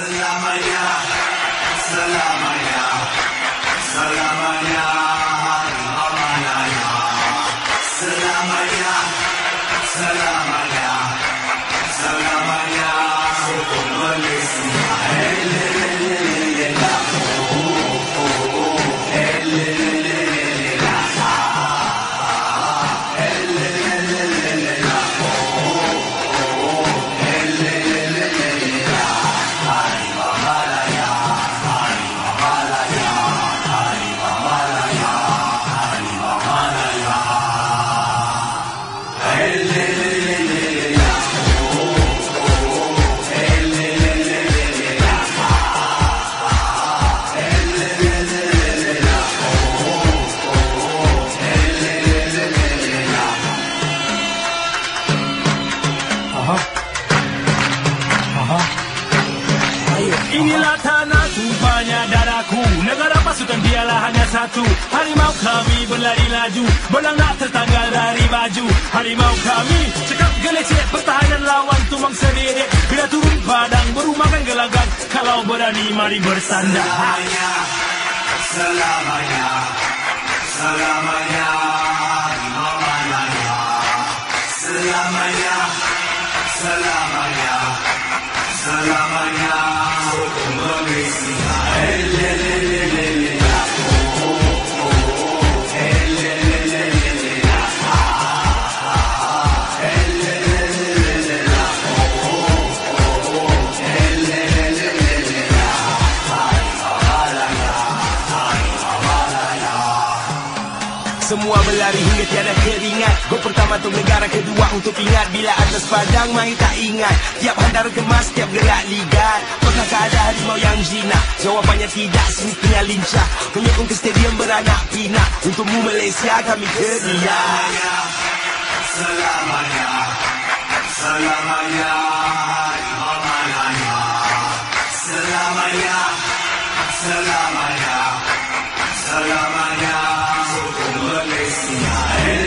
Selamanya, selamanya, selamanya hari Ramadhan. Selamanya, selamanya, selamanya untuk Malaysia. Inilah tanah tumpahnya darahku Negara pasukan dialah hanya satu. Harimau kami berlari laju. Belang tak tertanggal dari baju. Harimau kami cekap gelecek Pertahanan lawan tumbang sendiri. Bila turun padang berumahkan gelagat. Kalau berani mari bersandar. Selamanya, selamanya, selamanya hari Ramadhan. Selamanya, selamanya, selamanya Semua berlari hingga tiada keringat. Gol pertama untuk negara, kedua untuk ingat. Bila atas padang main tak ingat. Tiap handar kemas, tiap gerak ligat Apakah ada harimau yang jinak? Jawapannya tidak, sini tengah lincah. Menyokong ke stadium beranak pinak Untukmu Malaysia kami geria Selamanya, selamanya. Ramadhan. Selamanya, selamanya, selamanya. untuk Malaysia.